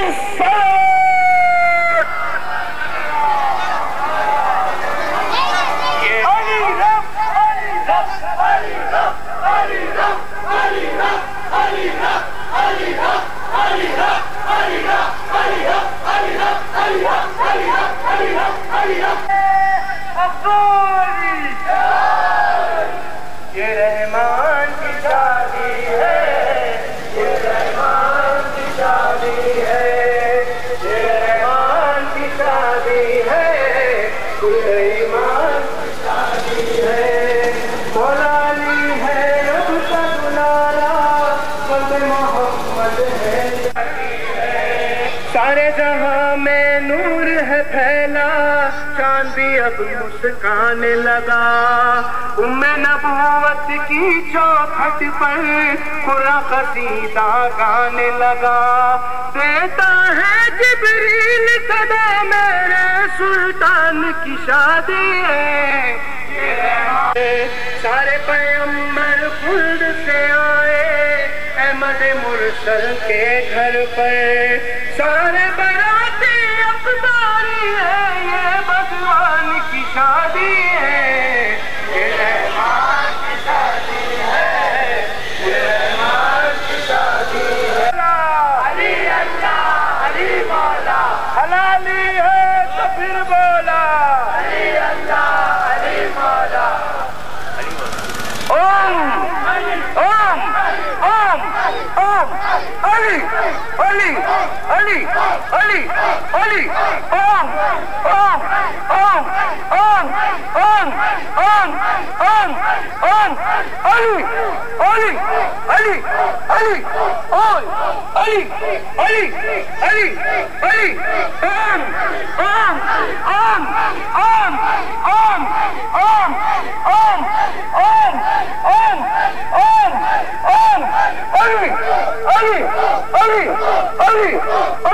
Yes! جب مسکانے لگا۔ ام نبوت کی چوکھٹ پر خورا قصیدہ گانے لگا۔ دیتا ہے جبریل صدا میرے سلطان کی شادی۔ ہے سارے پیمبر خلد سے آئے احمد مرسل کے گھر پر۔ سارے براتے اقداری ہے یہ مسلمان کی شادی ہے۔ Ali, Ali, Ali, Ali, Ali, on, on, on, on, on, on, on, on, Ali, Ali, Ali, Ali, on, Ali, Ali, Ali, Ali, on, on, on.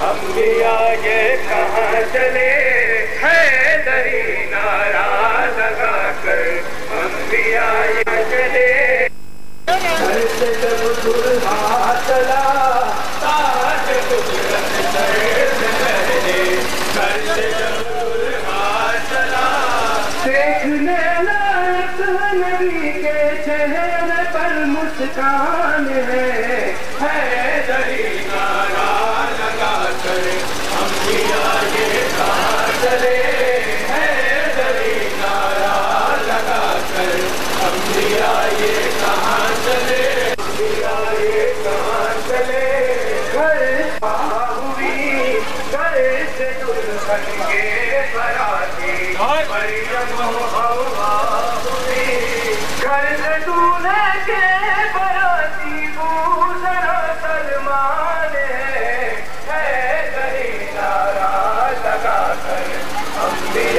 انبیاء یہ کہاں چلے؟ ہے دری نارا لگا کر انبیاء یہ چلے۔ سے جب دلہا چلا، تاج کچھ سے پہلے سے جب چلا، دیکھنے نبی کے چہرے پر مسکان ہے۔ چلے ہم بھی آگے کہاں چلے ہیں۔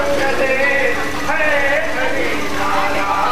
ہے سننی نالا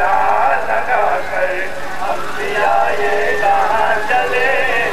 را لڳا ڪري چلي؟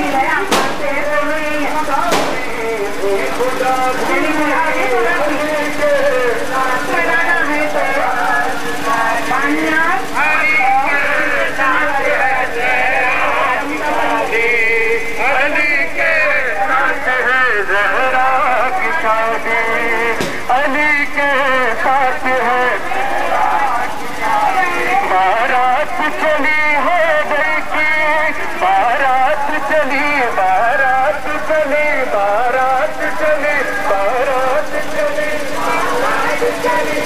I'm Daddy!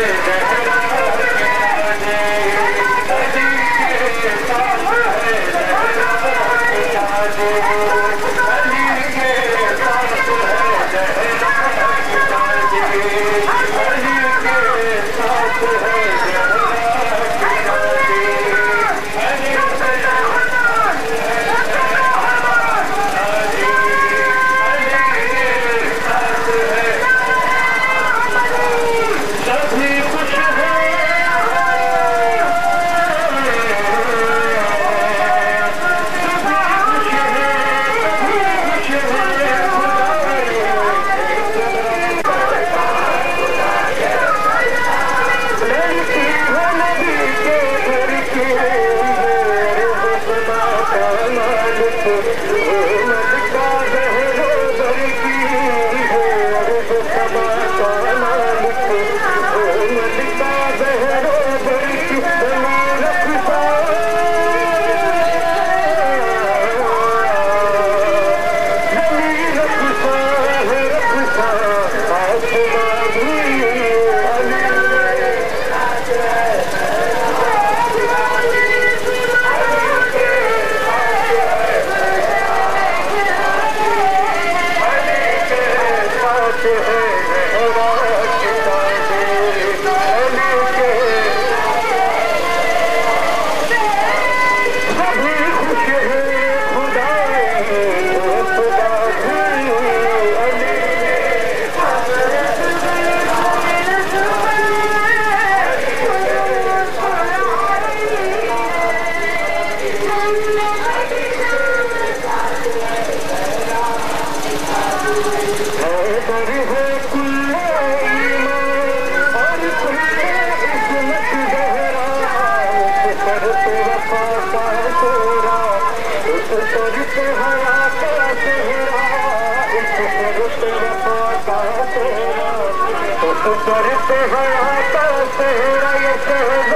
Yeah. کرتے ہیں آتا تیرا یہ شہزادہ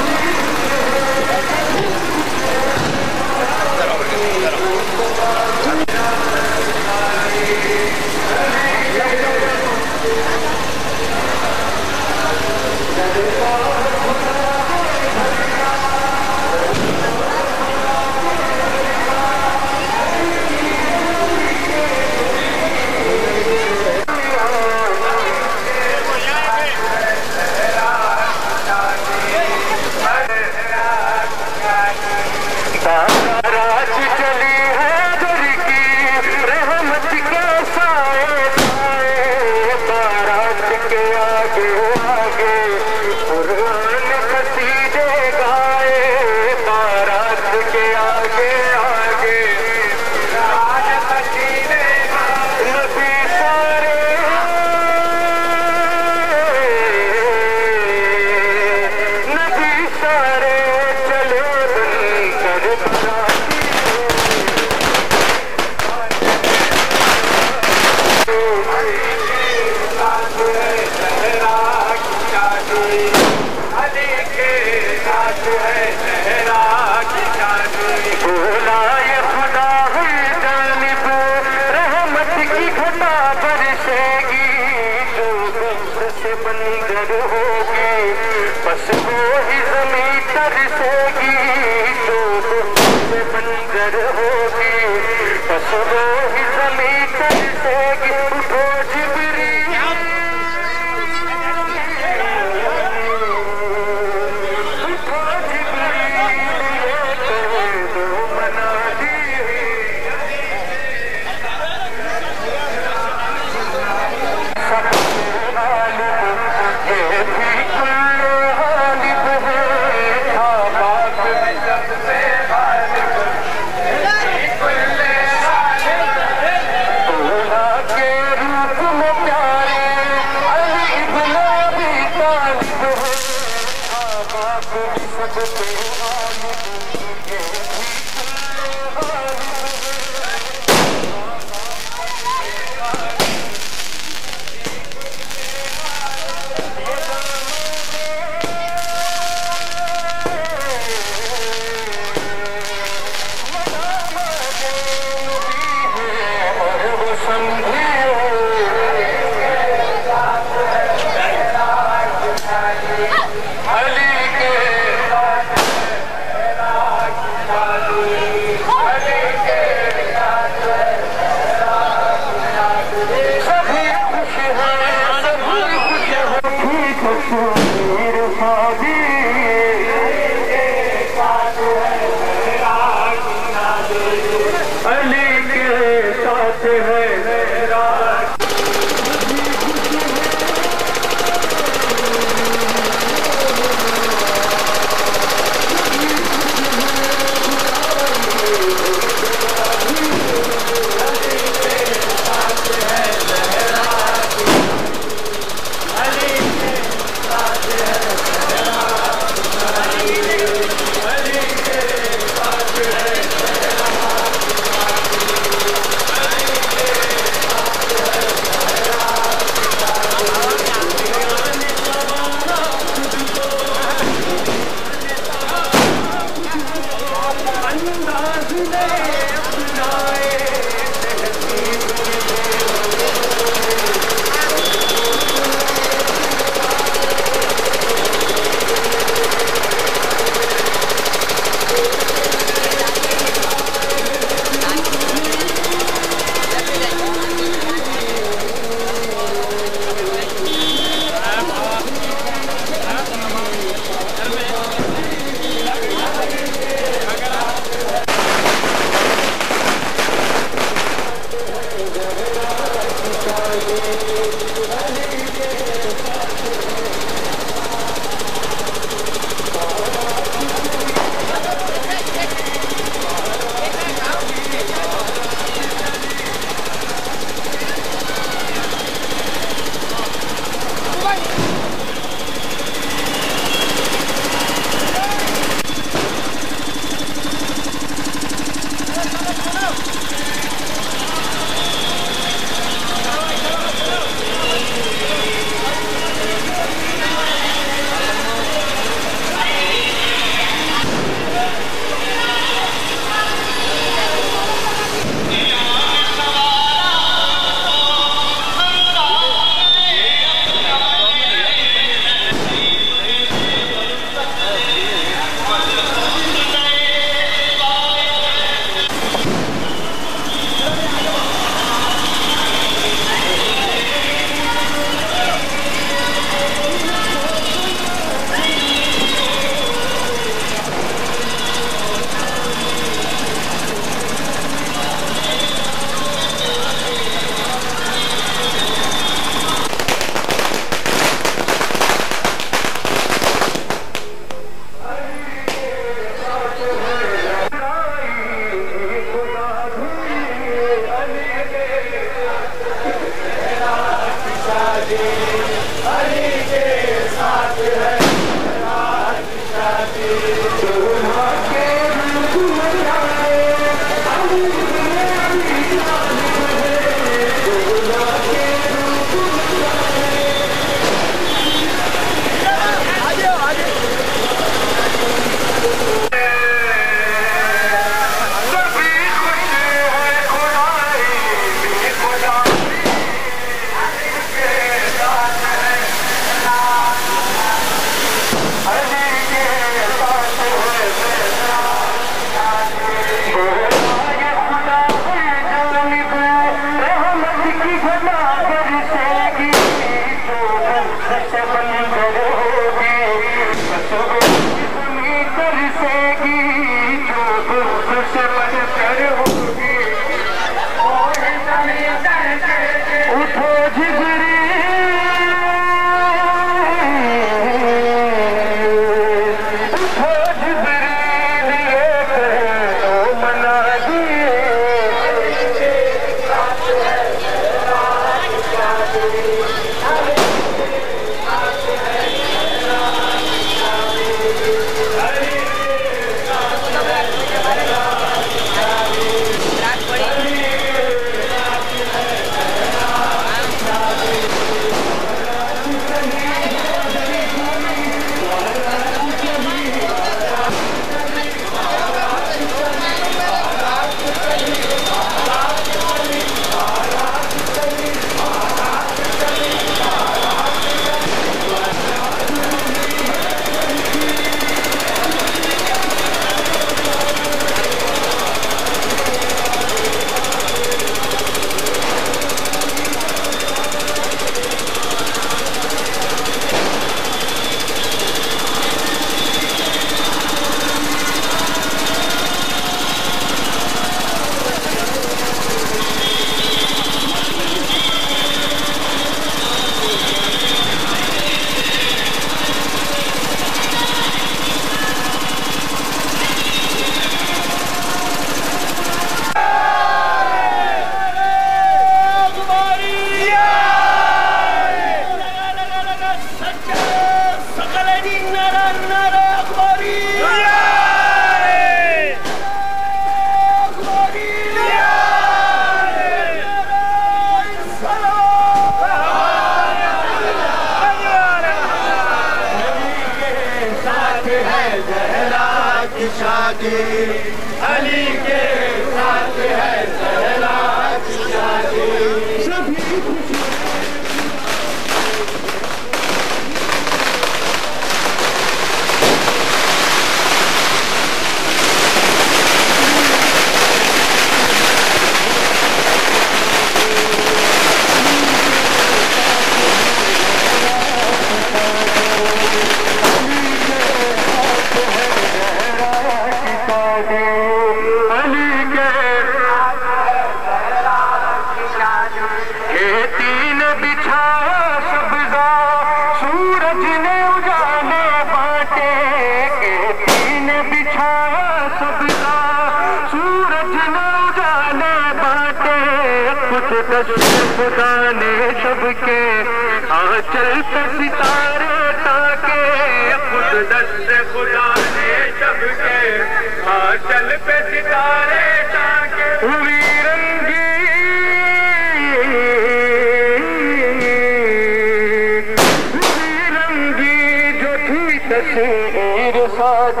تھی تصویر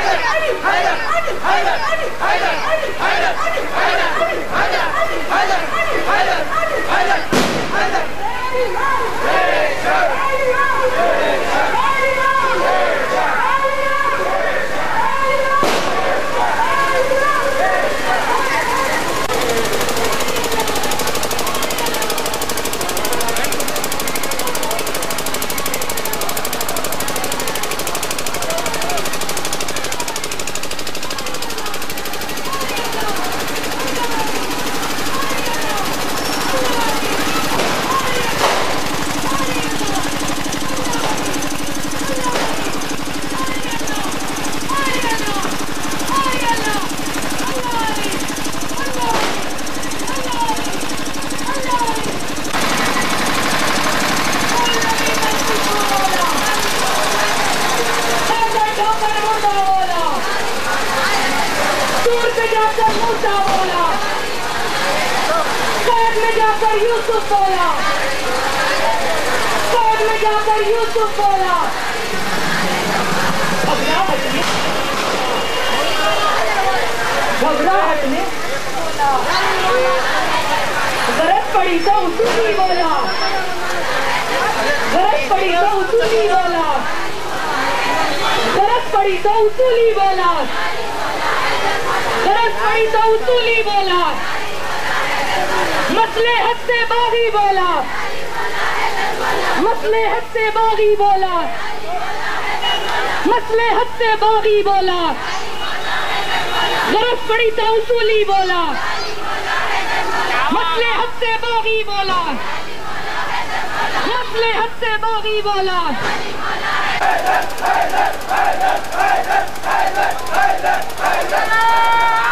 孩子，孩子，孩，یوسف بولا قید میں جا کر یوسف بولا گھبراہٹ میں گھبراہٹ میں ضرورت پڑی تو اصولی بولا ضرورت پڑی تو اصولی بولا ضرورت پڑی تو اصولی بولا ضرورت پڑی تو اصولی بولا مسئلے حد سے باغی بولا مسئلے حد سے باغی بولا مسئلے حد سے باغی بولا ضرورت پڑی تو اصولی بولا مسئلے حد سے باغی بولا مسئلے حد سے باغی بولا گھر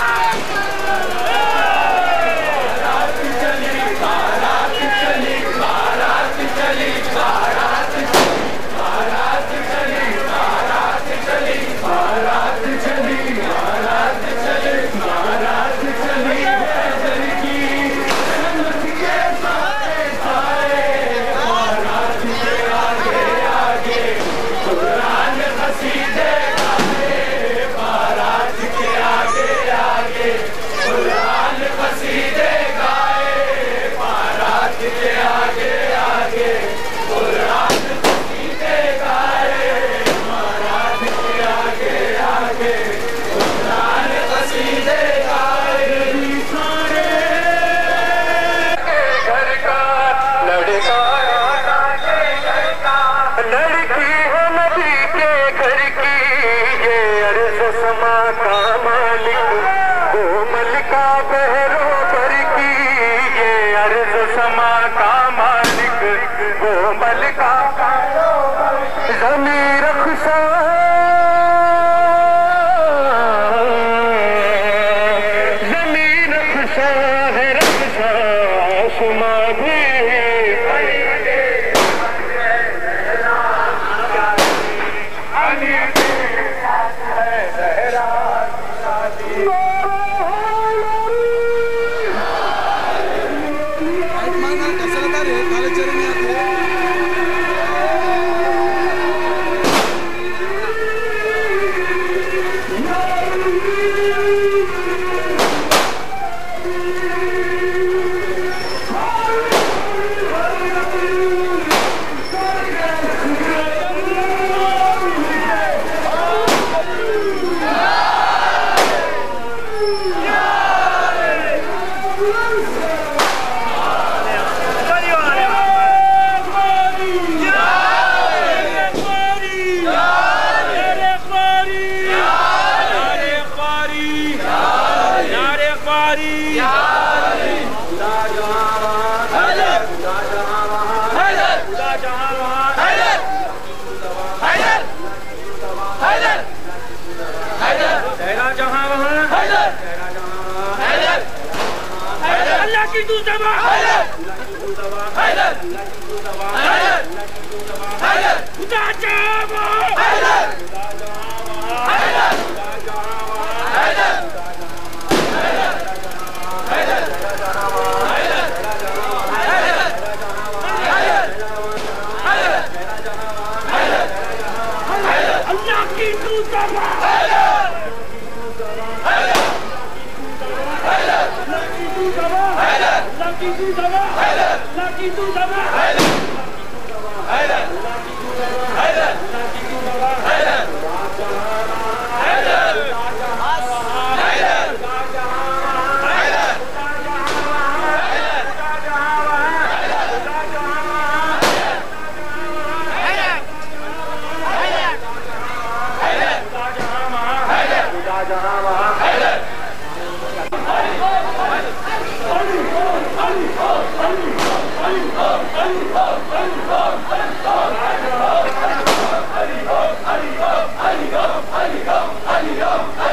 알리영 알리영 알리영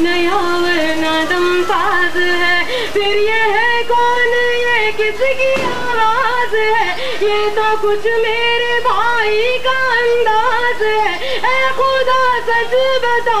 نیا ورنہ دم ساز ہے۔ پھر یہ ہے کون یہ کس کی آواز ہے یہ تو کچھ میرے بھائی کا انداز ہے اے خدا سچ بتا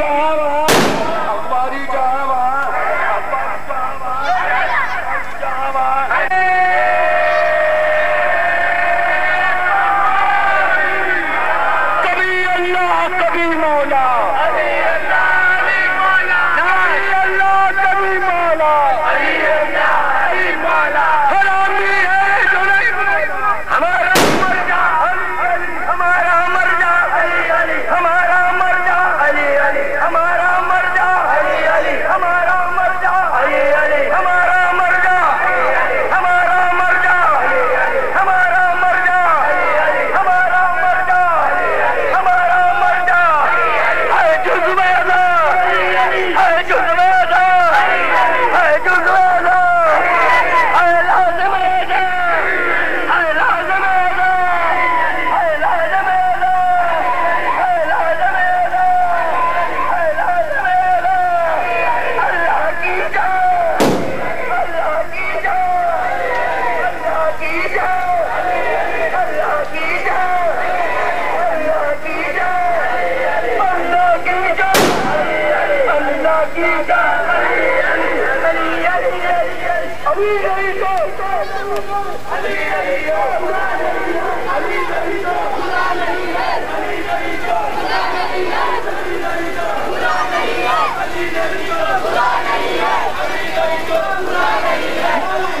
حبیب نہیں ہے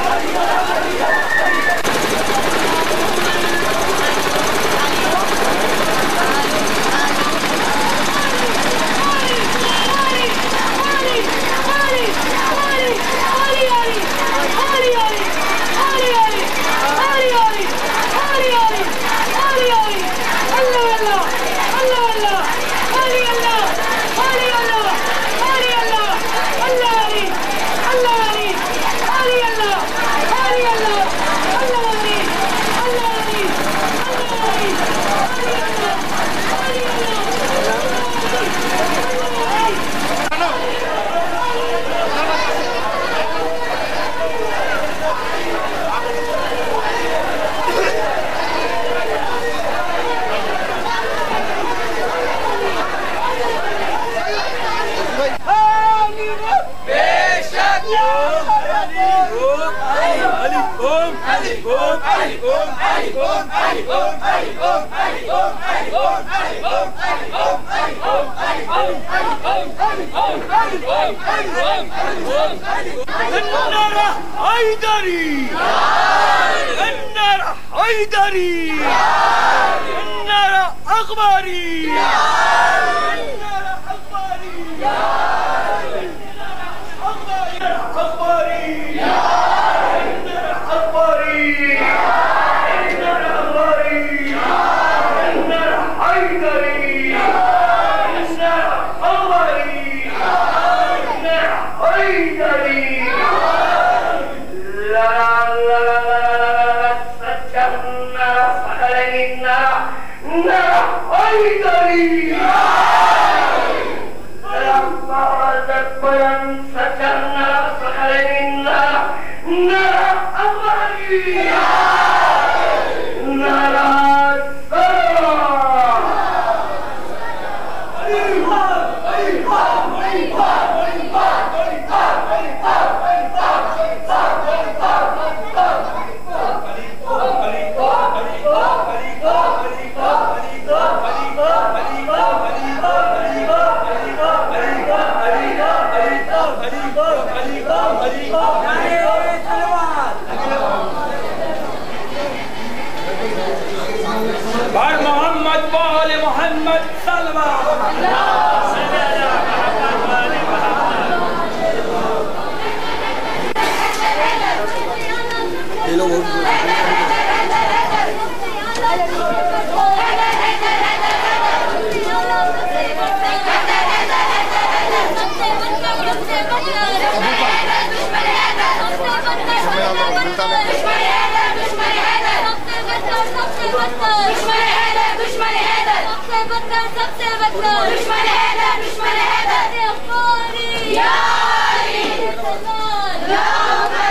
حيدري. النار حيدري. النار أخباري haydari فلم برد ولم سكرنا سحر منا نار أمري بر محمد و آل محمد صلوات Yeah. يا يا